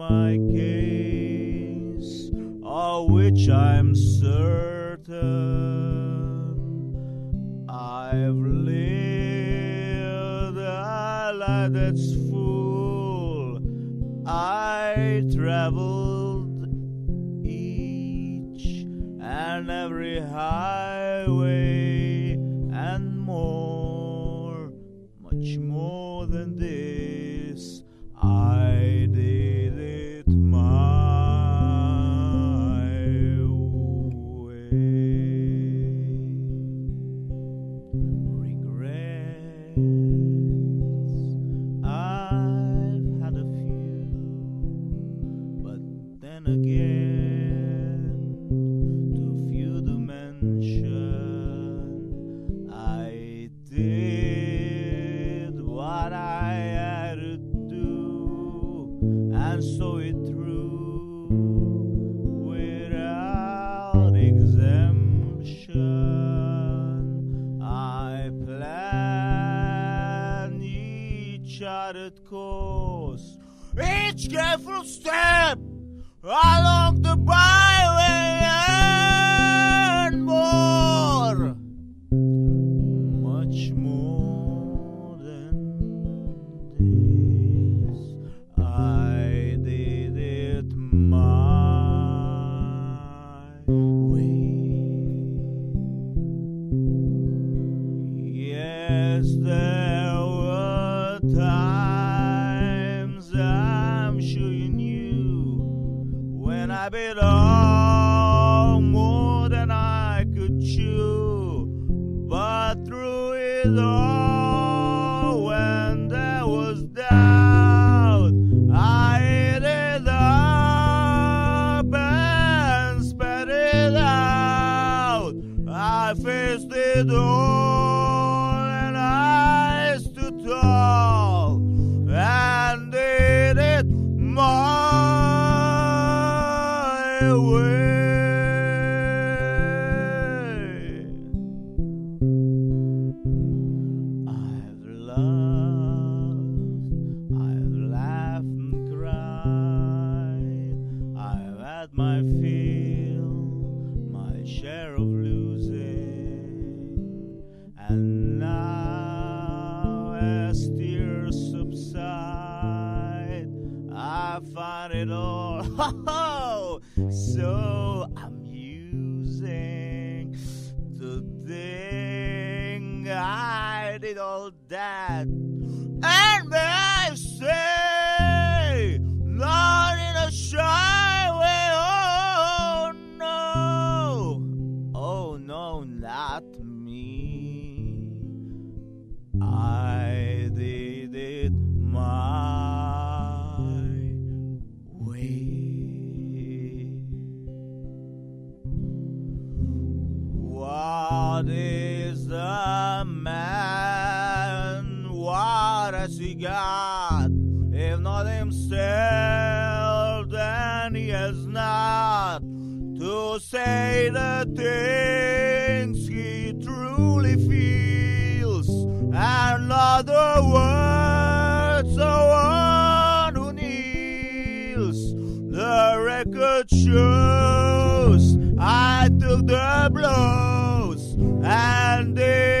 my case, of which I'm certain. I've lived a life that's full. I traveled each and every highway and more, much more than this. I did then again, too few to mention. I did what I had to do, and so it through without exemption. I plan each charted course, each careful step along the byway when I bit off more than I could chew. But through it all, when there was doubt, I ate it up and spat it out. I faced it all Find it all so amusing the think I did all that. And may What is the man? What has he got? If not himself, then he has not to say the things he truly feels, and other words, the one who kneels. The record shows I took the blow and uh,